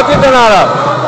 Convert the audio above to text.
não pinta nada.